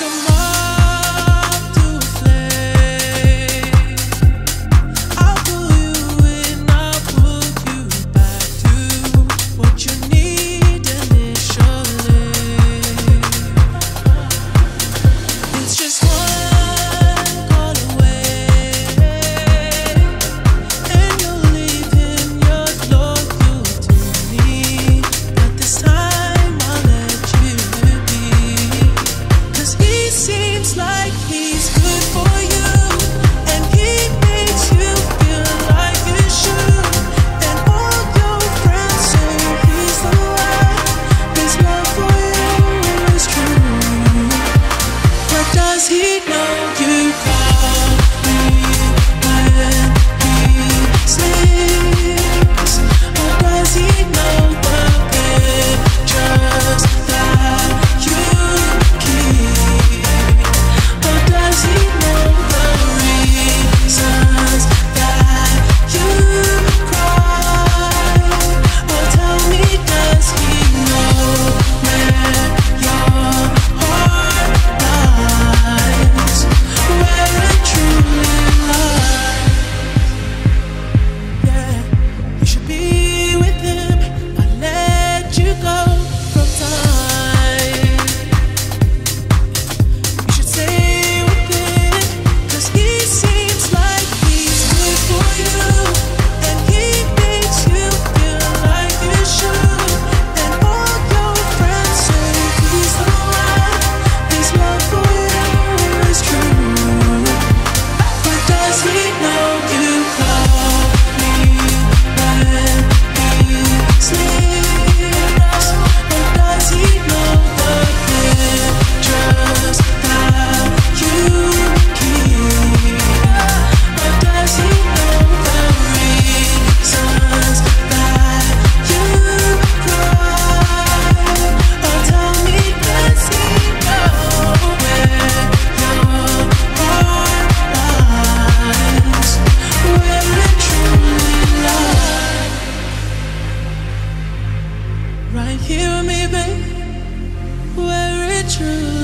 Right here with me, babe, where it truly